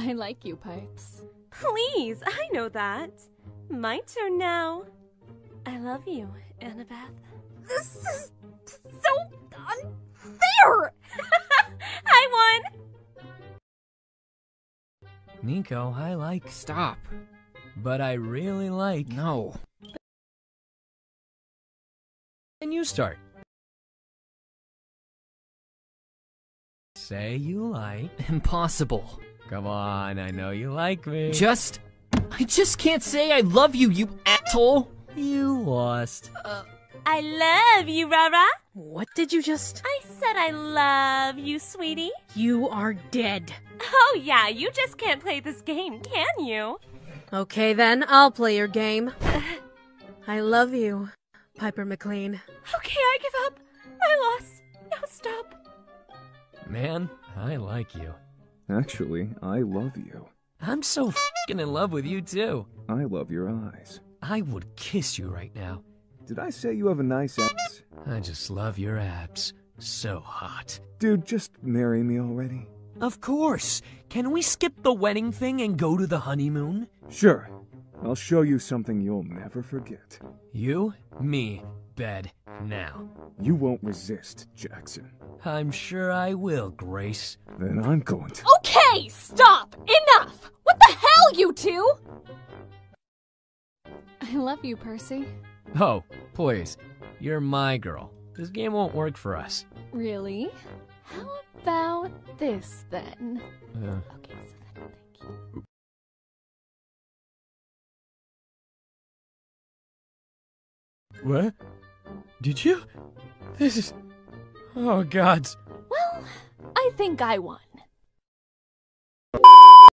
I like you, Pipes. Please, I know that. My turn now. I love you, Annabeth. This is so unfair! I won! Nico, I like. Stop. But I really like. No. And you start. Say you like. Impossible. Come on, I know you like me. Just. I just can't say I love you, you asshole! You lost. Uh, I love you, Rara. What did you just? I said I love you, sweetie. You are dead. Oh, yeah, you just can't play this game, can you? Okay then, I'll play your game. I love you, Piper McLean. Okay, I give up. I lost. Now stop. Man, I like you. Actually, I love you. I'm so fing in love with you too. I love your eyes. I would kiss you right now. Did I say you have a nice ass? I just love your abs. So hot. Dude, just marry me already. Of course. Can we skip the wedding thing and go to the honeymoon? Sure. I'll show you something you'll never forget. You, me, bed, now. You won't resist, Jackson. I'm sure I will, Grace. Then I'm going to. Okay, stop! Enough! What the hell, you two? I love you, Percy. Oh, please. You're my girl. This game won't work for us. Really? How about this then? Uh, Okay, so then thank you. what? Did you? This is. Oh, gods. Well, I think I won.